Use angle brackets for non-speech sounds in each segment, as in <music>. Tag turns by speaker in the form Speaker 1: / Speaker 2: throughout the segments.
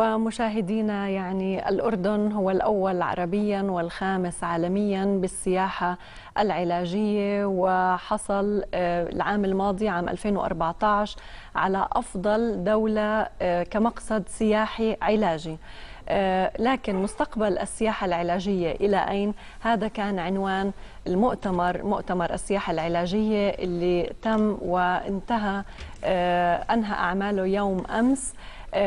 Speaker 1: ومشاهدينا يعني الأردن هو الأول عربيا والخامس عالميا بالسياحة العلاجية وحصل آه، العام الماضي عام 2014 على أفضل دولة آه، كمقصد سياحي علاجي آه، لكن مستقبل السياحة العلاجية إلى أين؟ هذا كان عنوان المؤتمر مؤتمر السياحة العلاجية اللي تم وانتهى أنهى أعماله يوم أمس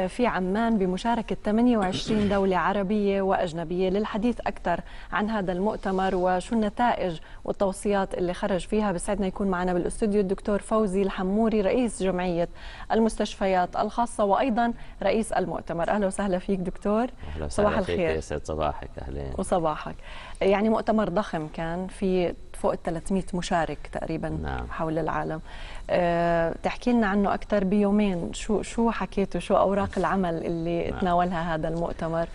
Speaker 1: في عمان بمشاركة 28 دولة عربية وأجنبية للحديث أكثر عن هذا المؤتمر وشو النتائج والتوصيات اللي خرج فيها. بسعدنا يكون معنا بالاستوديو الدكتور فوزي الحموري رئيس جمعية المستشفيات الخاصة وأيضا رئيس المؤتمر. أهلا وسهلا فيك دكتور.
Speaker 2: أهلا صباح الخير. يسعد صباحك. أهلين.
Speaker 1: وصباحك. يعني مؤتمر ضخم كان في فوق ال 300 مشارك تقريبا نعم. حول العالم. أه تحكي لنا عنه أكثر بيومين. شو شو حكيتوا؟ شو أوراق العمل اللي نعم. تناولها هذا المؤتمر؟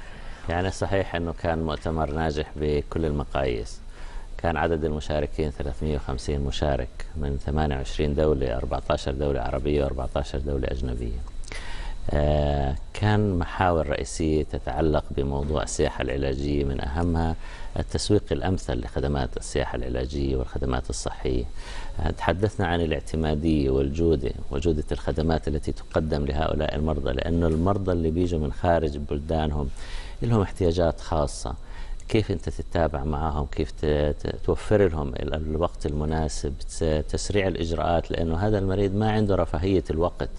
Speaker 2: يعني صحيح أنه كان مؤتمر ناجح بكل المقاييس. كان عدد المشاركين 350 مشارك من 28 دولة 14 دولة عربية و14 دولة أجنبية. كان محاور رئيسية تتعلق بموضوع السياحة العلاجية من أهمها التسويق الأمثل لخدمات السياحة العلاجية والخدمات الصحية. تحدثنا عن الاعتمادية والجودة وجودة الخدمات التي تقدم لهؤلاء المرضى لأنه المرضى اللي بيجوا من خارج بلدانهم لهم احتياجات خاصة. كيف أنت تتابع معهم كيف توفر لهم الوقت المناسب؟ تسريع الإجراءات؟ لأنه هذا المريض ما عنده رفاهية الوقت.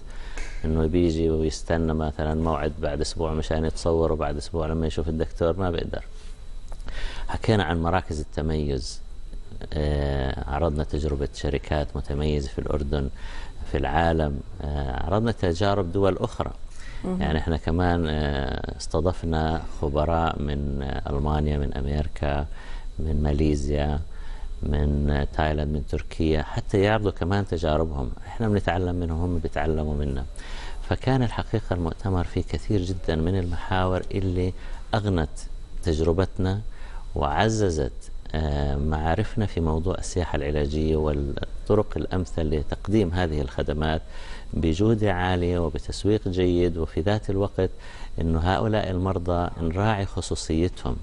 Speaker 2: إنه بيجي ويستنى مثلا موعد بعد أسبوع مشان يتصور وبعد أسبوع لما يشوف الدكتور ما بيقدر. حكينا عن مراكز التميز. آه، عرضنا تجربة شركات متميزة في الأردن في العالم. آه، عرضنا تجارب دول أخرى. يعني إحنا كمان آه، استضفنا خبراء من ألمانيا من أمريكا من ماليزيا. من تايلاند من تركيا حتى يعرضوا كمان تجاربهم. إحنا بنتعلم منهم هم بيتعلموا منا. فكان الحقيقة المؤتمر فيه كثير جدا من المحاور اللي أغنت تجربتنا وعززت آه، معارفنا في موضوع السياحة العلاجية والطرق الأمثل لتقديم هذه الخدمات بجودة عالية وبتسويق جيد. وفي ذات الوقت أنه هؤلاء المرضى نراعي خصوصيتهم.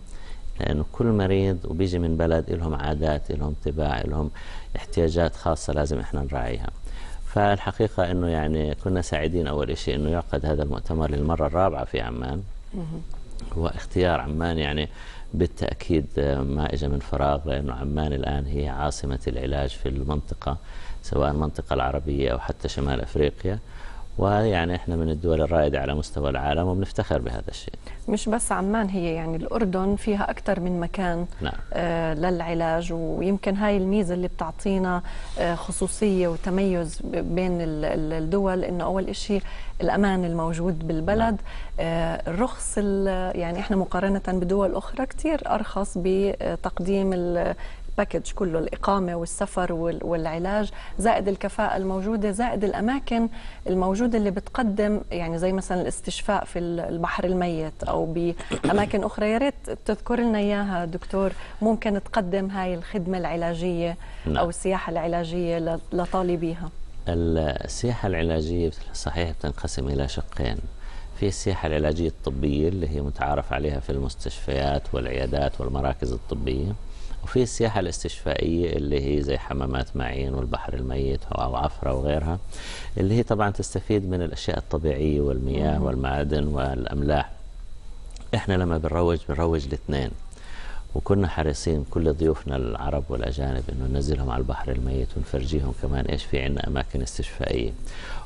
Speaker 2: لأنه كل مريض وبيجي من بلد لهم عادات لهم طباع لهم احتياجات خاصة لازم إحنا نراعيها. فالحقيقة أنه يعني كنا سعيدين أول شيء أنه يعقد هذا المؤتمر للمرة الرابعة في عمان. واختيار عمان يعني بالتأكيد ما إجا من فراغ لأنه عمان الآن هي عاصمة العلاج في المنطقة سواء المنطقة العربية أو حتى شمال أفريقيا. ويعني إحنا من الدول الرائدة على مستوى العالم وبنفتخر بهذا الشيء.
Speaker 1: مش بس عمان هي يعني الأردن فيها أكثر من مكان نعم. آه للعلاج ويمكن هاي الميزة اللي بتعطينا آه خصوصية وتميز بين الدول إنه أول شيء الأمان الموجود بالبلد نعم. آه الرخص يعني إحنا مقارنة بدول أخرى كثير أرخص بتقديم ال package كله الإقامة والسفر والعلاج زائد الكفاءة الموجودة زائد الأماكن الموجودة اللي بتقدم يعني زي مثلا الاستشفاء في البحر الميت أو بأماكن أخرى. يا ريت تذكر لنا إياها دكتور. ممكن تقدم هاي الخدمة العلاجية نعم. أو السياحة العلاجية لطالبيها.
Speaker 2: السياحة العلاجية صحيح بتنقسم إلى شقين. في السياحة العلاجية الطبية اللي هي متعارف عليها في المستشفيات والعيادات والمراكز الطبية. وفي السياحة الاستشفائية اللي هي زي حمامات معين والبحر الميت أو عفرة وغيرها اللي هي طبعا تستفيد من الأشياء الطبيعية والمياه والمعادن والأملاح. إحنا لما بنروج بنروج الاثنين. وكنا حريصين كل ضيوفنا العرب والأجانب أنه ننزلهم على البحر الميت ونفرجيهم كمان إيش في عندنا أماكن استشفائية.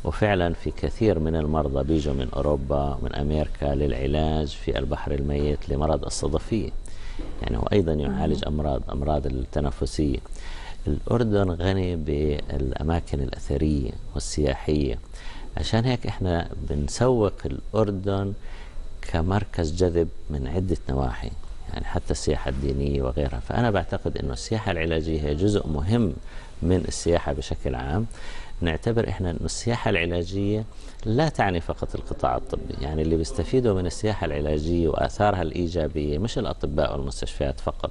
Speaker 2: وفعلا في كثير من المرضى بيجوا من أوروبا من أمريكا للعلاج في البحر الميت لمرض الصدفية. يعني هو أيضا يعالج أمراض أمراض التنفسية. الأردن غني بالأماكن الأثرية والسياحية. عشان هيك إحنا بنسوق الأردن كمركز جذب من عدة نواحي يعني حتى السياحة الدينية وغيرها. فأنا بعتقد أنه السياحة العلاجية هي جزء مهم من السياحة بشكل عام. نعتبر إحنا إنه السياحة العلاجية لا تعني فقط القطاع الطبي، يعني اللي بيستفيدوا من السياحة العلاجية وآثارها الإيجابية مش الأطباء والمستشفيات فقط،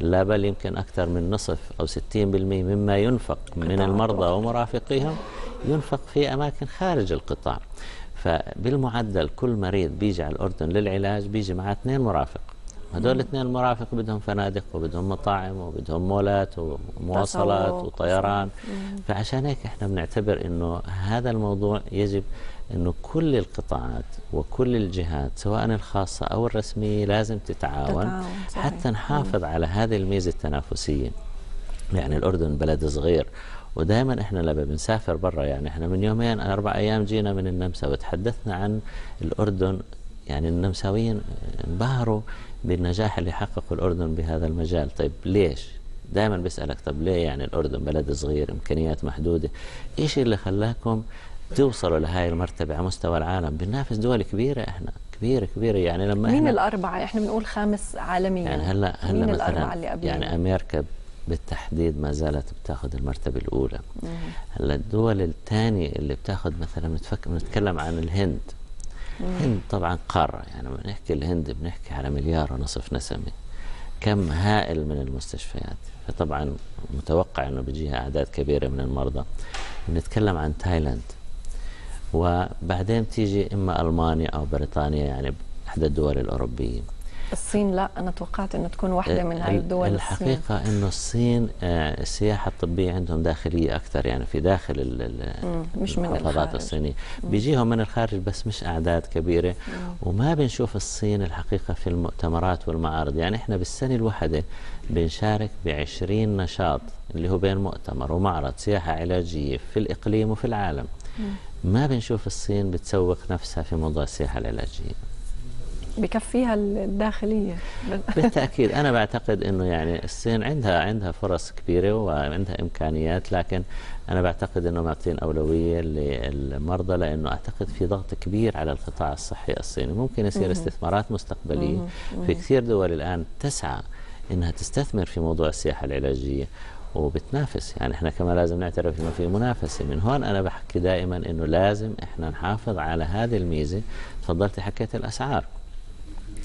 Speaker 2: لا بل يمكن أكثر من نصف أو 60% مما ينفق من المرضى ومرافقيهم ينفق في أماكن خارج القطاع. فبالمعدل كل مريض بيجي على الأردن للعلاج بيجي معاه اثنين مرافق. هدول الاثنين المرافق بدهم فنادق وبدهم مطاعم وبدهم مولات ومواصلات وطيران. فعشان هيك إحنا بنعتبر إنه هذا الموضوع يجب إنه كل القطاعات وكل الجهات سواء الخاصة أو الرسمية لازم تتعاون, تتعاون حتى نحافظ. على هذه الميزة التنافسية. يعني الأردن بلد صغير ودائما إحنا لما بنسافر برا. يعني إحنا من يومين أربع أيام جينا من النمسا وتحدثنا عن الأردن يعني النمساويين انبهروا بالنجاح اللي حققه الأردن بهذا المجال. طيب ليش؟ دائما بيسألك طب ليه يعني الأردن بلد صغير إمكانيات محدودة؟ إيش اللي خلاكم توصلوا لهاي المرتبة على مستوى العالم؟ بننافس دول كبيرة إحنا كبيرة كبيرة. يعني لما
Speaker 1: مين الأربعة؟ إحنا بنقول خامس عالميا.
Speaker 2: يعني هلأ هلأ مين مثلا الأربعة اللي قبلين؟ يعني أمريكا بالتحديد ما زالت بتاخذ المرتبة الأولى. هلأ الدول الثانية اللي بتاخذ مثلا بنتكلم عن الهند. الهند طبعا قارة يعني بنحكي الهند بنحكي على مليار ونصف نسمة. كم هائل من المستشفيات. فطبعا متوقع إنه بيجيها أعداد كبيرة من المرضى. بنتكلم عن تايلاند. وبعدين تيجي إما ألمانيا أو بريطانيا يعني احدى الدول الأوروبية.
Speaker 1: الصين لا أنا توقعت إنه تكون واحدة من هاي الدول
Speaker 2: الحقيقة الصين. إنه الصين آه، السياحة الطبية عندهم داخلية أكثر يعني في داخل
Speaker 1: مش من المحافظات
Speaker 2: الصينية. بيجيهم من الخارج بس مش أعداد كبيرة. مم. وما بنشوف الصين الحقيقة في المؤتمرات والمعارض. يعني إحنا بالسنة الواحدة بنشارك ب 20 نشاط اللي هو بين مؤتمر ومعرض سياحة علاجية في الإقليم وفي العالم. ما بنشوف الصين بتسوق نفسها في موضوع السياحة العلاجية.
Speaker 1: بكفيها الداخلية.
Speaker 2: بالتأكيد أنا بعتقد إنه يعني الصين عندها عندها فرص كبيرة وعندها إمكانيات لكن أنا بعتقد إنه معطين أولوية للمرضى لأنه أعتقد في ضغط كبير على القطاع الصحي الصيني. ممكن يصير استثمارات مستقبلية. في كثير دول الآن تسعى إنها تستثمر في موضوع السياحة العلاجية وبتنافس. يعني إحنا كمان لازم نعترف إنه في منافسة. من هون أنا بحكي دائما إنه لازم إحنا نحافظ على هذه الميزة. تفضلتي حكيت الأسعار.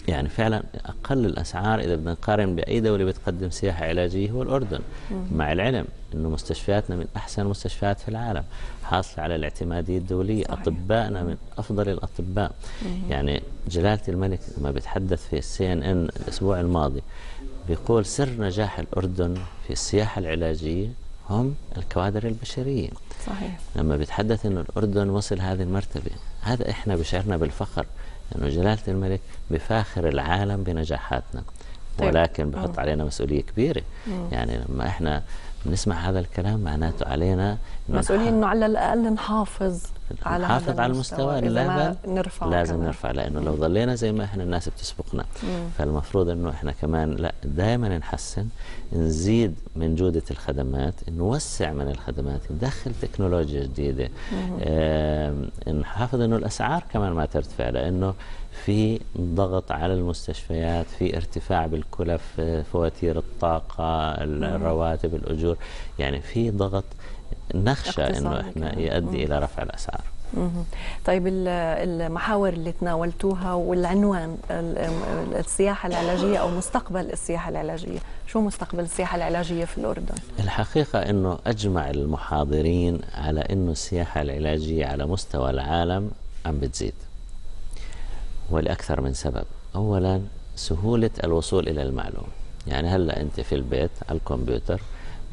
Speaker 2: يعني فعلا أقل الأسعار إذا بدنا نقارن بأي دولة بتقدم سياحة علاجية هو الأردن مم. مع العلم إنه مستشفياتنا من أحسن المستشفيات في العالم حاصلة على الاعتمادية الدولية صحيح. أطبائنا من أفضل الأطباء مم. يعني جلالة الملك لما بيتحدث في السي إن إن الأسبوع الماضي بيقول سر نجاح الأردن في السياحة العلاجية هم الكوادر البشرية
Speaker 1: صحيح
Speaker 2: لما بيتحدث إنه الأردن وصل هذه المرتبة هذا إحنا بشعرنا بالفخر لأنه جلالة الملك بفاخر العالم بنجاحاتنا طيب. ولكن بحط علينا مسؤولية كبيرة. يعني لما إحنا بنسمع هذا الكلام معناته علينا
Speaker 1: مسؤولين إنه على الأقل نحافظ على
Speaker 2: نحافظ على المستوى.
Speaker 1: ال level نرفع
Speaker 2: لازم كمان. نرفع لأنه لو ضلينا زي ما إحنا الناس بتسبقنا. مم. فالمفروض إنه إحنا كمان لا دائما نحسن نزيد من جودة الخدمات نوسع من الخدمات ندخل تكنولوجيا جديدة. آه نحافظ إنه الأسعار كمان ما ترتفع لأنه في ضغط على المستشفيات في ارتفاع بالكلف فواتير الطاقة الرواتب الأجور. يعني في ضغط نخشى أنه إحنا يؤدي إلى رفع الأسعار.
Speaker 1: طيب المحاور اللي تناولتوها والعنوان السياحة العلاجية أو مستقبل السياحة العلاجية. شو مستقبل السياحة العلاجية في الأردن؟
Speaker 2: الحقيقة أنه أجمع المحاضرين على أنه السياحة العلاجية على مستوى العالم عم بتزيد. ولأكثر من سبب. أولا سهولة الوصول إلى المعلومة. يعني هلأ أنت في البيت على الكمبيوتر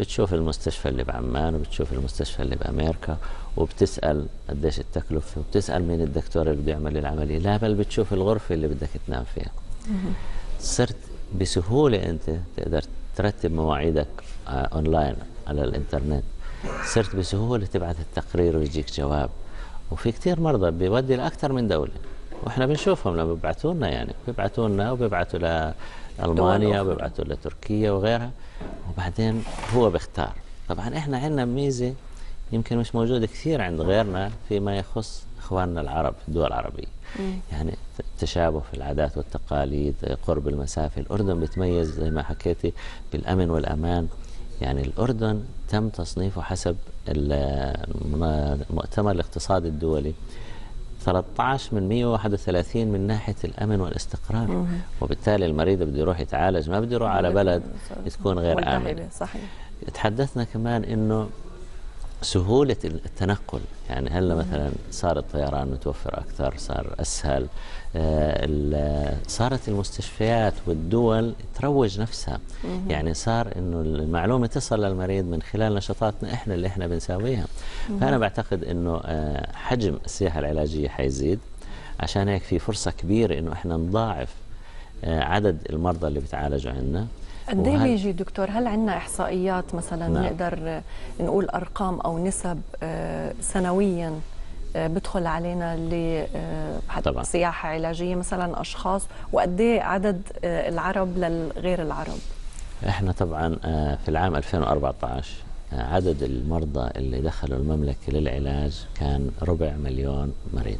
Speaker 2: بتشوف المستشفى اللي بعمان وبتشوف المستشفى اللي بأمريكا وبتسأل قديش التكلفة وبتسأل مين الدكتور اللي بده يعمل العملية. لا بل بتشوف الغرفة اللي بدك تنام فيها. صرت بسهولة أنت تقدر ترتب مواعيدك آه أونلاين على الإنترنت. صرت بسهولة تبعث التقرير ويجيك جواب. وفي كثير مرضى بيودي لأكثر من دولة. وإحنا بنشوفهم لما بيبعثوا لنا يعني بيبعثوا لنا وبيبعثوا لألمانيا وبيبعثوا لتركيا وغيرها. وبعدين هو بيختار. طبعا إحنا عندنا ميزة يمكن مش موجودة كثير عند غيرنا فيما يخص إخواننا العرب في الدول العربية. مم. يعني تشابه في العادات والتقاليد قرب المسافة. الأردن بتميز زي ما حكيتي بالأمن والأمان. يعني الأردن تم تصنيفه حسب المؤتمر الاقتصادي الدولي. 13 من 131 من ناحية الأمن والاستقرار. مم. وبالتالي المريض بده يروح يتعالج ما بده يروح على بلد تكون غير امنه
Speaker 1: صحيح.
Speaker 2: تحدثنا كمان إنه سهولة التنقل. يعني هلا مثلا صار الطيران متوفر أكثر صار أسهل. آه صارت المستشفيات والدول تروج نفسها. يعني صار إنه المعلومة تصل للمريض من خلال نشاطاتنا إحنا اللي إحنا بنساويها. فأنا بعتقد إنه آه حجم السياحة العلاجية حيزيد. عشان هيك في فرصة كبيرة إنه إحنا نضاعف آه عدد المرضى اللي بتعالجوا عندنا
Speaker 1: قد إيه بيجي دكتور؟ هل عندنا إحصائيات مثلا نعم. نقدر نقول أرقام أو نسب سنويا بدخل علينا ل سياحة علاجية مثلا أشخاص؟ وقد إيه عدد العرب للغير العرب؟
Speaker 2: إحنا طبعا في العام 2014 عدد المرضى اللي دخلوا المملكة للعلاج كان ربع مليون مريض.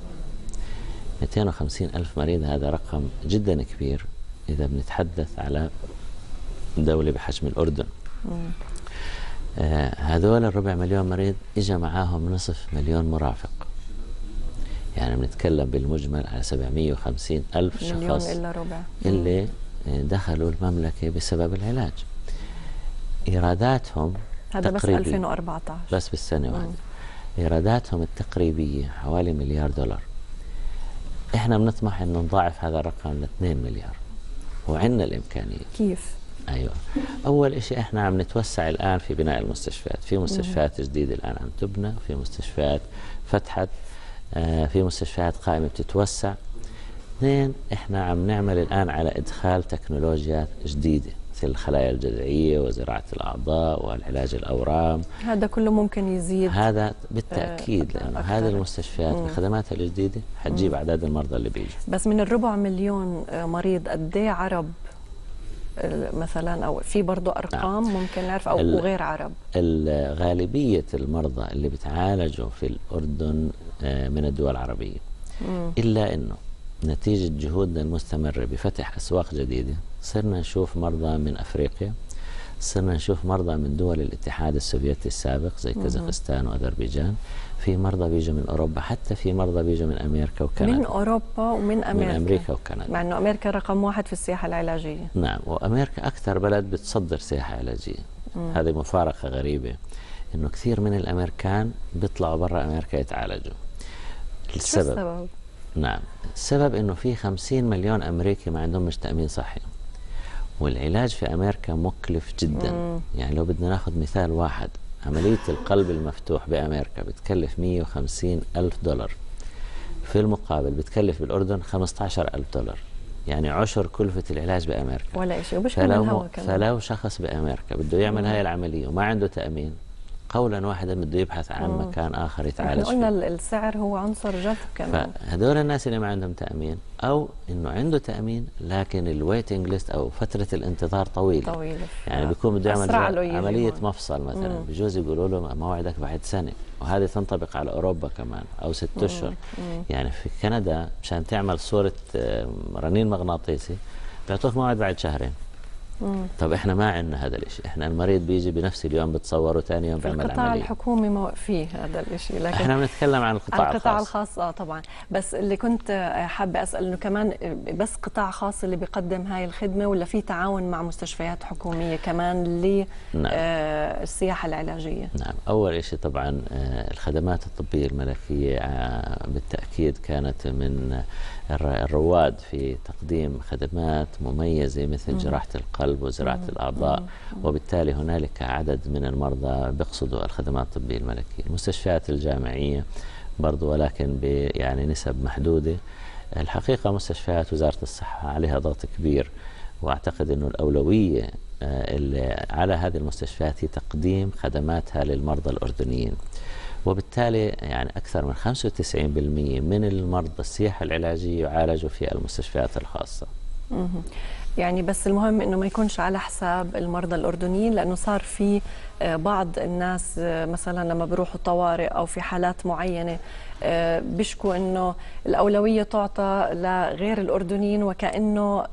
Speaker 2: 250 ألف مريض هذا رقم جدا كبير. إذا بنتحدث على دولة بحجم الأردن. آه هذول الربع مليون مريض إجا معاهم نصف مليون مرافق. يعني بنتكلم بالمجمل على 750 ألف شخص
Speaker 1: مليون إلا ربع.
Speaker 2: اللي دخلوا المملكة بسبب العلاج. إيراداتهم
Speaker 1: هذا بس 2014
Speaker 2: بس بالسنة واحدة. إيراداتهم التقريبية حوالي مليار دولار. إحنا بنطمح إنه نضاعف هذا الرقم ل 2 مليار. وعندنا الإمكانية.
Speaker 1: كيف؟
Speaker 2: أيوه. أول شيء إحنا عم نتوسع الآن في بناء المستشفيات. في مستشفيات جديدة الآن عم تبنى في مستشفيات فتحت آه في مستشفيات قائمة بتتوسع. اثنين إحنا عم نعمل الآن على إدخال تكنولوجيا جديدة مثل الخلايا الجذعية وزراعة الأعضاء والعلاج الأورام.
Speaker 1: هذا كله ممكن يزيد.
Speaker 2: هذا بالتأكيد لأنه هذه المستشفيات بخدماتها الجديدة حتجيب أعداد المرضى اللي بيجوا.
Speaker 1: بس من الربع مليون مريض قد إيه عرب؟ مثلا أو في برضه أرقام نعم. ممكن نعرف أو غير عرب
Speaker 2: غالبية المرضى اللي بتعالجوا في الأردن من الدول العربية مم. إلا إنه نتيجة جهودنا المستمرة بفتح أسواق جديدة صرنا نشوف مرضى من أفريقيا صرنا نشوف مرضى من دول الاتحاد السوفيتي السابق زي كازاخستان وأذربيجان في مرضى بيجوا من أوروبا حتى في مرضى بيجوا من أمريكا وكندا.
Speaker 1: من أوروبا ومن أمريكا
Speaker 2: من أمريكا. وكندا.
Speaker 1: مع إنه أمريكا رقم واحد في السياحة العلاجية.
Speaker 2: نعم وأمريكا أكثر بلد بتصدر سياحة علاجية. هذه مفارقة غريبة إنه كثير من الأمريكان بيطلعوا برا أمريكا يتعالجوا.
Speaker 1: السبب؟ السبب؟
Speaker 2: نعم السبب إنه في 50 مليون أمريكي ما عندهم مش تامين صحي. والعلاج في أمريكا مكلف جدا. مم. يعني لو بدنا ناخذ مثال واحد عملية القلب المفتوح بأمريكا بتكلف 150 ألف دولار. في المقابل بتكلف بالأردن 15 ألف دولار. يعني عشر كلفة العلاج بأمريكا.
Speaker 1: ولا شيء وبشمل الهواء كمان.
Speaker 2: فلو شخص بأمريكا بده يعمل هاي العملية وما عنده تأمين قولا واحدا بده يبحث عن مم. مكان آخر يتعالج
Speaker 1: فيه. قلنا السعر هو عنصر جذب كمان.
Speaker 2: فهدول الناس اللي ما عندهم تأمين أو إنه عنده تأمين لكن ال waiting list أو فترة الانتظار طويلة.
Speaker 1: طويلة.
Speaker 2: يعني بيكون بده يعمل عملية مفصل مثلا. بجوز يقولوا له موعدك بعد سنة وهذه تنطبق على أوروبا كمان أو ست أشهر. يعني في كندا مشان تعمل صورة رنين مغناطيسي بيعطوك موعد بعد شهرين. مم. طب إحنا ما عندنا هذا الشيء إحنا المريض بيجي بنفس اليوم بتصوره ثاني يوم بيعمل
Speaker 1: القطاع عملية. الحكومي ما فيه هذا الشيء
Speaker 2: لكن إحنا بنتكلم عن القطاع
Speaker 1: عن القطاع
Speaker 2: الخاص
Speaker 1: الخاص آه طبعا بس اللي كنت حابة أسأل إنه كمان بس قطاع خاص اللي بيقدم هاي الخدمة ولا في تعاون مع مستشفيات حكومية كمان للسياحه نعم. آه العلاجية
Speaker 2: نعم أول شيء طبعا آه الخدمات الطبية الملكية آه بالتأكيد كانت من الرواد في تقديم خدمات مميزة مثل جراحة القلب وزراعة الأعضاء. وبالتالي هنالك عدد من المرضى بيقصدوا الخدمات الطبية الملكية. المستشفيات الجامعية برضو ولكن يعني نسب محدودة. الحقيقة مستشفيات وزارة الصحة عليها ضغط كبير وأعتقد إنه الأولوية اللي على هذه المستشفيات هي تقديم خدماتها للمرضى الأردنيين. وبالتالي يعني أكثر من 95% من المرضى السياحة العلاجية يعالجوا في المستشفيات الخاصة.
Speaker 1: يعني بس المهم إنه ما يكونش على حساب المرضى الأردنيين لأنه صار في بعض الناس مثلا لما بيروحوا طوارئ أو في حالات معينة بيشكوا إنه الأولوية تعطى لغير الأردنيين وكأنه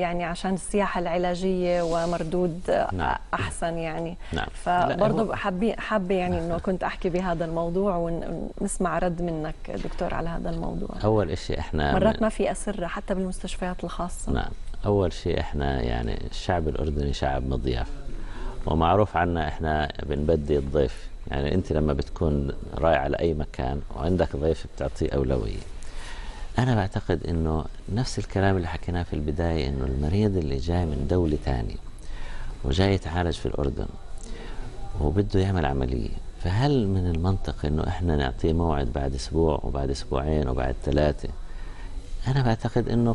Speaker 1: يعني عشان السياحة العلاجية ومردود نعم. أحسن يعني
Speaker 2: نعم.
Speaker 1: فبرضه حابة يعني إنه <laughs> كنت أحكي بهذا الموضوع ونسمع رد منك دكتور على هذا الموضوع
Speaker 2: أول شيء إحنا
Speaker 1: مرات ما في أسرة حتى بالمستشفيات الخاصة
Speaker 2: نعم أول شيء إحنا يعني الشعب الأردني شعب مضياف ومعروف عنا إحنا بنبدي الضيف. يعني أنت لما بتكون رايح على أي مكان وعندك ضيف بتعطيه أولوية. أنا بعتقد إنه نفس الكلام اللي حكيناه في البداية إنه المريض اللي جاي من دولة ثانية وجاي يتعالج في الأردن وبده يعمل عملية فهل من المنطق إنه إحنا نعطيه موعد بعد أسبوع وبعد أسبوعين وبعد ثلاثة؟ أنا بعتقد إنه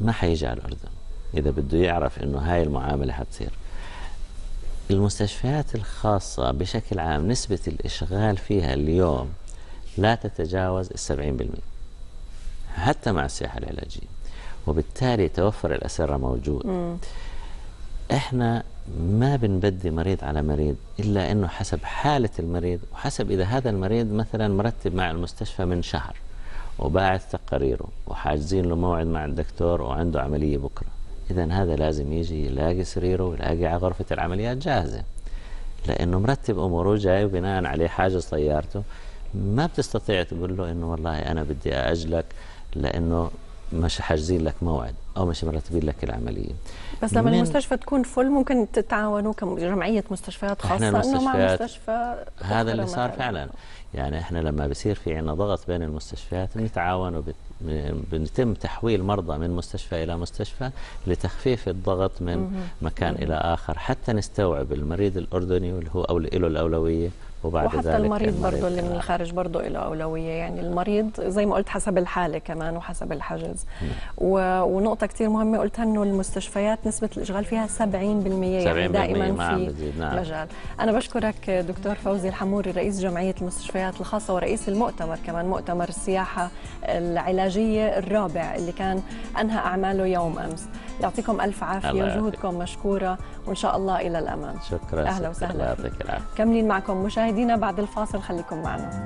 Speaker 2: ما حيجي على الاردن إذا بده يعرف إنه هاي المعاملة حتصير. المستشفيات الخاصة بشكل عام نسبة الإشغال فيها اليوم لا تتجاوز السبعين بالمئة. حتى مع السياحة العلاجية. وبالتالي توفر الأسرة موجود. م. إحنا ما بنبدي مريض على مريض إلا إنه حسب حالة المريض وحسب إذا هذا المريض مثلا مرتب مع المستشفى من شهر. وباعث تقاريره وحاجزين له موعد مع الدكتور وعنده عملية بكرة. اذا هذا لازم يجي يلاقي سريره ويلاقي على غرفة العمليات جاهزة. لأنه مرتب أموره جاي وبناء عليه حاجز طيارته. ما بتستطيع تقول له إنه والله أنا بدي أجلك لأنه مش حاجزين لك موعد أو مش مرتبين لك العملية.
Speaker 1: بس لما المستشفى تكون فل ممكن تتعاونوا كجمعية مستشفيات خاصة إنه مع مستشفى
Speaker 2: هذا اللي صار فعلا. يعني إحنا لما بصير في عندنا ضغط بين المستشفيات بنتعاون وبنتم تحويل مرضى من مستشفى إلى مستشفى لتخفيف الضغط من مكان إلى آخر حتى نستوعب المريض الأردني واللي هو أو له الأولوية.
Speaker 1: وبعد وحتى ذلك المريض برضه اللي من الخارج برضه له أولوية. يعني المريض زي ما قلت حسب الحالة كمان وحسب الحجز. و... ونقطة كثير مهمة قلتها أنه المستشفيات نسبة الإشغال فيها 70% يعني دائما في نعم. مجال. أنا بشكرك دكتور فوزي الحموري رئيس جمعية المستشفيات الخاصة ورئيس المؤتمر كمان مؤتمر السياحة العلاجية الرابع اللي كان أنهى أعماله يوم أمس. يعطيكم ألف عافية وجهودكم مشكورة وإن شاء الله إلى الأمان.
Speaker 2: شكرا
Speaker 1: أهلا وسهلا. كملين معكم مشاهدينا بعد الفاصل خليكم معنا.